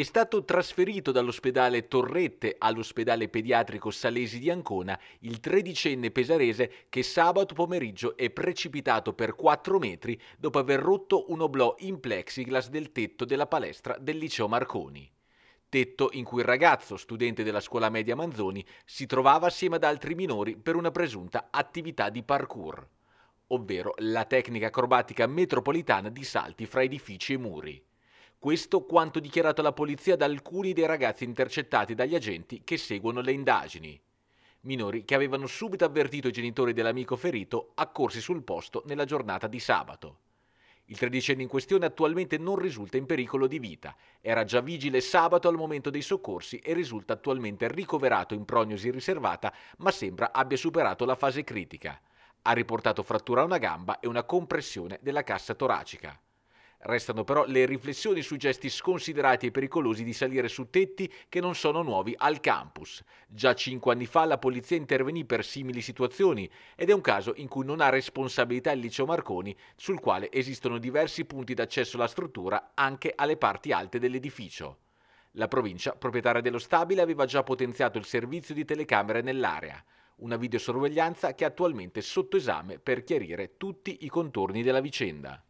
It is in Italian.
È stato trasferito dall'ospedale Torrette all'ospedale pediatrico Salesi di Ancona il tredicenne pesarese che sabato pomeriggio è precipitato per 4 metri dopo aver rotto un oblò in plexiglas del tetto della palestra del liceo Marconi. Tetto in cui il ragazzo, studente della scuola media Manzoni, si trovava assieme ad altri minori per una presunta attività di parkour, ovvero la tecnica acrobatica metropolitana di salti fra edifici e muri. Questo quanto dichiarato alla polizia da alcuni dei ragazzi intercettati dagli agenti che seguono le indagini. Minori che avevano subito avvertito i genitori dell'amico ferito accorsi sul posto nella giornata di sabato. Il tredicenne in questione attualmente non risulta in pericolo di vita. Era già vigile sabato al momento dei soccorsi e risulta attualmente ricoverato in prognosi riservata, ma sembra abbia superato la fase critica. Ha riportato frattura a una gamba e una compressione della cassa toracica. Restano però le riflessioni sui gesti sconsiderati e pericolosi di salire su tetti che non sono nuovi al campus. Già cinque anni fa la polizia intervenì per simili situazioni ed è un caso in cui non ha responsabilità il liceo Marconi, sul quale esistono diversi punti d'accesso alla struttura anche alle parti alte dell'edificio. La provincia, proprietaria dello stabile, aveva già potenziato il servizio di telecamere nell'area, una videosorveglianza che è attualmente sotto esame per chiarire tutti i contorni della vicenda.